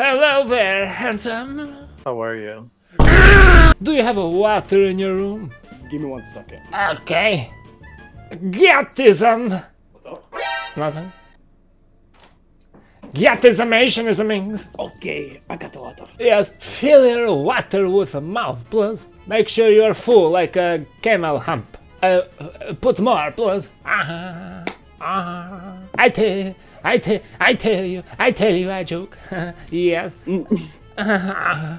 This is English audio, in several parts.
Hello there, handsome. How are you? Do you have a water in your room? Give me one second. Okay. Get this um. What's up? Nothing. Get this means. Okay, I got the water. Yes, fill your water with a mouth, please. Make sure you are full like a camel hump. Uh, uh, put more, please. Ah, ah. I tell you, I tell, I tell you, I tell you I joke. yes. why,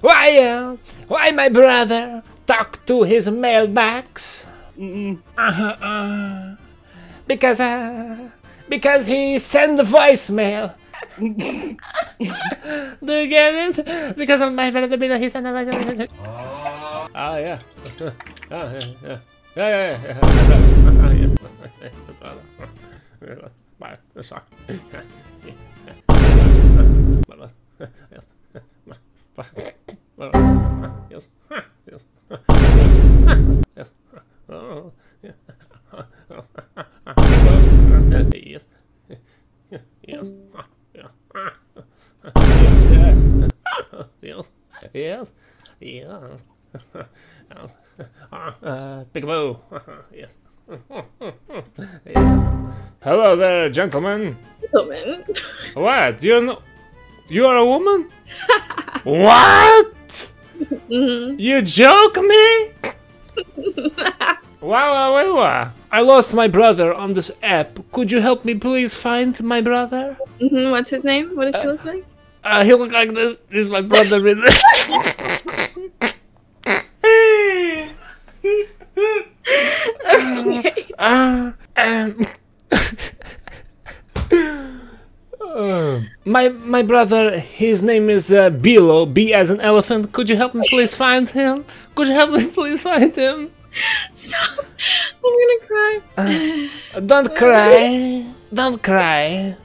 why, uh, why my brother talk to his uh, because, uh, because he sent the voicemail. Do you get it? Because of my brother, he sent the voicemail. Oh yeah. Oh yeah, yeah. Yeah, yeah, yeah. yeah. yeah. Bye. Sorry. Yes. Yes. Yes. Yes. Oh. Yes. Yes. Yes. Yes. Yes. Yes. Yes. Uh, peekaboo. Yes. Yes. Hello there, gentlemen. Gentlemen. What? You're no. You are a woman? what? You joke me? wow, wow, wow, wow. I lost my brother on this app. Could you help me please find my brother? hmm What's his name? What does he look like? Uh, he look like this. This is my brother in this. Okay. Uh, um, uh, my my brother, his name is uh, Bilo. B as an elephant. Could you help me please find him? Could you help me please find him? Stop. I'm gonna cry. Uh, Don't cry. Don't cry.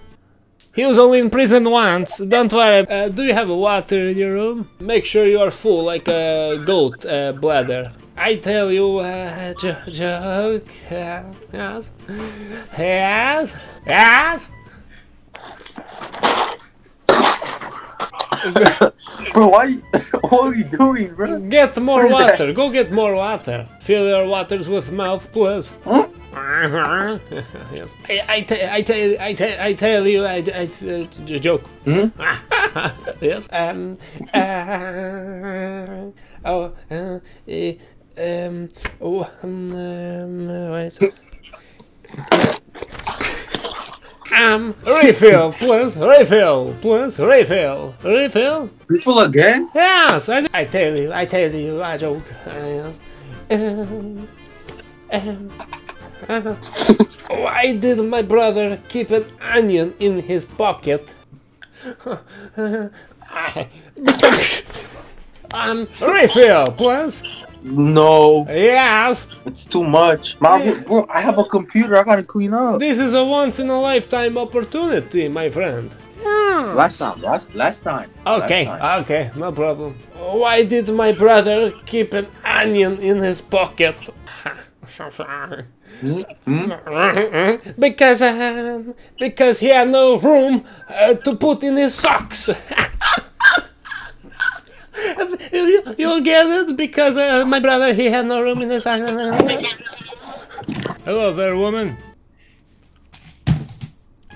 He was only in prison once. Don't worry. Uh, do you have water in your room? Make sure you are full, like a goat uh, bladder. I tell you a jo joke. Uh, yes. Yes. Yes. Bro, why? What are you doing, bro? Get more What is that? water. Go get more water. Fill your waters with mouth, please. yes. I, I, te- I, te- I, I tell you, I, I, uh, j- joke. yes. Um. Uh, oh. Uh, um. Oh. Um. um, wait. Um, refill, please, refill, please, refill, refill. People again? Yes, I, I tell you, I tell you, I joke. Yes. Um, um, uh, why did my brother keep an onion in his pocket? um, refill, please. No, Yes, it's too much. Mom, bro, I have a computer. I gotta clean up. this is a once in a lifetime opportunity, my friend. Yes. Last time, last last time. last Okay, time. okay, no problem. Why did my brother keep an onion in his pocket? Hmm? because uh, because he had no room uh, to put in his socks. you, you'll get it because uh, my brother he had no room in his socks. Hello there, woman.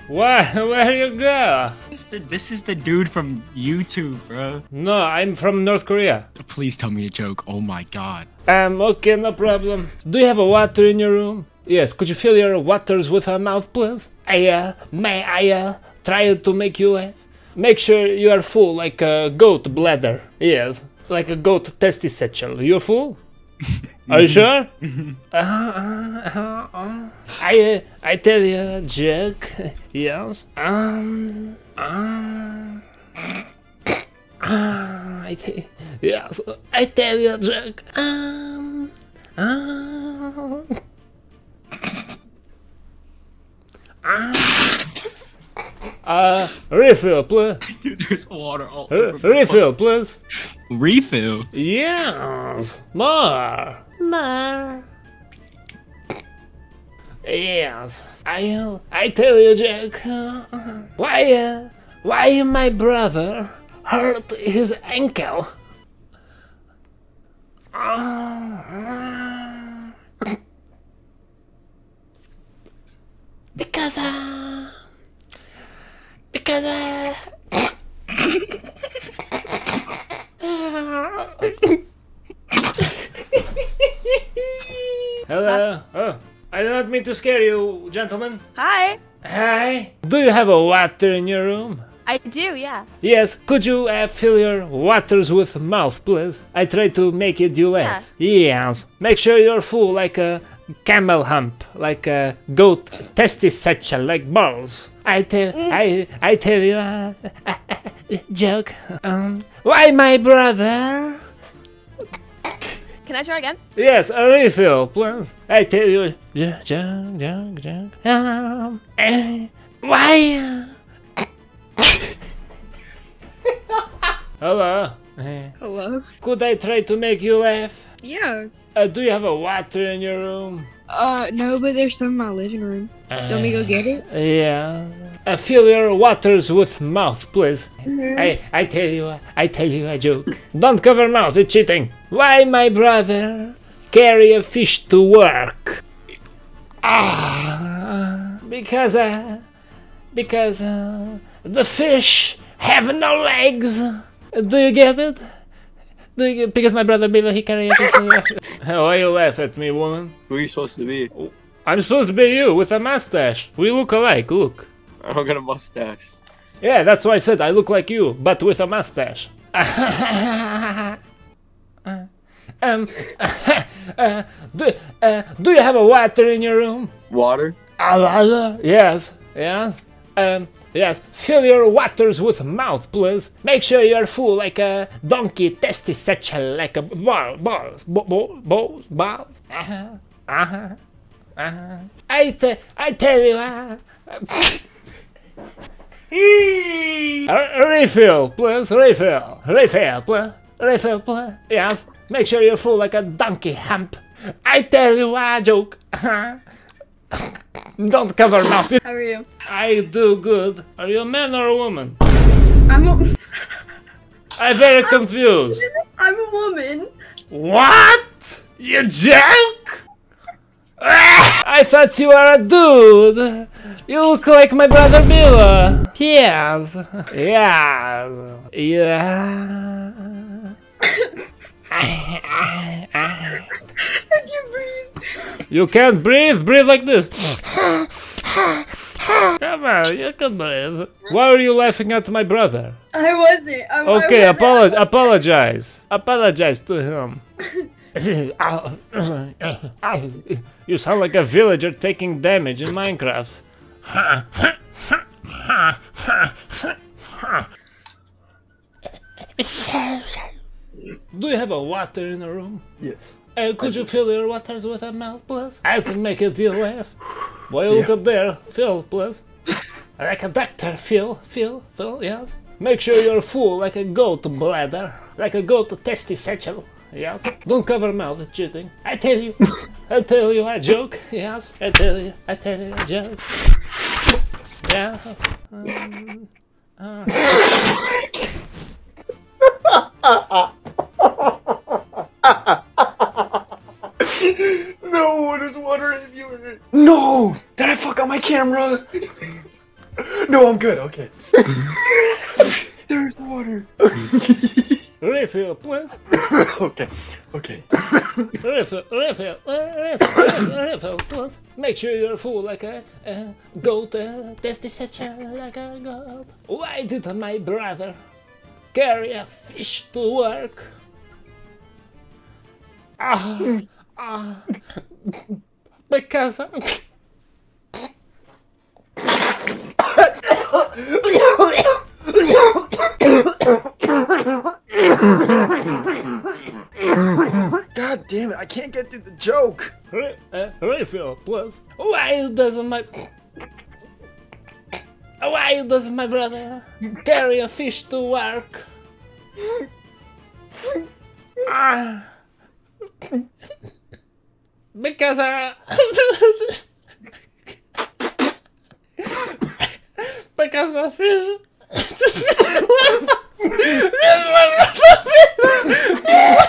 Where where you go? This is, the, this is the dude from YouTube, bro. No, I'm from North Korea. Please tell me a joke. Oh my god. Um, okay, no problem. Do you have a water in your room? Yes, could you fill your waters with a mouth, please? I, uh, may I, uh, try to make you laugh? Make sure you are full, like a goat bladder. Yes, like a goat testy satchel. You're full? Are you sure? Uh, uh, uh. I, uh, I tell you Jack. yes. Um, Ah, I tell yes, I tell you Jack. Um, ah, ah. Uh, refill, please. Dude, there's water all Re- over. refill, please. Refill? Yes, more, more. Yes. I I tell you, Jack. Why uh, why my brother hurt his ankle? because uh because uh Hello. Oh, I do not mean to scare you, gentlemen. Hi. Hi. Do you have a water in your room? I do, yeah. Yes. Could you uh, fill your waters with mouth, please? I try to make it you laugh. Yes. Make sure you're full like a camel hump, like a goat testis satchel, like balls. I tell, I, I tell you, uh, joke. Um, why my brother? Can I try again? Yes, a refill, please. I tell you, joke, joke, joke, joke. Um, eh, why? Hello. Hello. Could I try to make you laugh? Yeah. Uh, do you have a water in your room? Uh, no, but there's some in my living room. Want me to go get it? Yeah. Uh, fill your waters with mouth, please. I, I tell you, I tell you a joke. Don't cover mouth, it's cheating. Why, my brother, carry a fish to work? Ah, because, uh, because, uh, the fish have no legs. Do you get it? Do you get, because my brother Billy, he carry a fish to work. Why you laugh at me, woman? Who are you supposed to be? I'm supposed to be you with a mustache. We look alike, look. I don't got a mustache. Yeah, that's why I said I look like you, but with a mustache. um, uh, do, uh, do you have a water in your room? Water? A water? Yes, yes. Um, yes, fill your waters with mouth, please. Make sure you're full like a donkey testy satchel, like a ball, balls, bo- bo- balls, balls. Uh-huh, uh-huh, uh-huh. I, te- I tell you, uh, Uh, refill, please. Refill. Refill, please. Refill. Yes. Make sure you're full like a donkey hump. I tell you a joke. Don't cover mouth. How are you? I do good. Are you a man or a woman? I'm a, I'm very confused. I'm a woman. What? You joke? I thought you were a dude. You look like my brother Bill. Yes. Yes. Yeah. You can't breathe. Breathe like this. Come on, you can breathe. Why are you laughing at my brother? I wasn't. I, Okay, I wasn't. apolo- apologize. Apologize to him. you sound like a villager taking damage in Minecraft. Do you have a water in the room? Yes. Uh, could you fill your waters with a mouth, please? I can make it deal laugh. Boy, look up there. Fill, please. Like a doctor, fill, fill, fill, yes. Make sure you're full like a goat bladder. Like a goat testy satchel. Yes. Don't cover mouth, it's cheating. I tell you. I tell you a joke. Yes. I tell you. I tell you a joke. Yes. Um, No one is wondering if you were. No! Did I fuck on my camera? no, I'm good. Okay. There's water. refill, please. okay. Okay. Refill, refill, uh, refill, refill, please. Make sure you're full like a, a goat, uh, testy satchel like a goat. Why did my brother carry a fish to work? Ah, ah, because. God damn it! I can't get through the joke. Re- uh, refill, please. Why doesn't my why does my brother carry a fish to work? Ah. Because I. because I fish. this one. This one.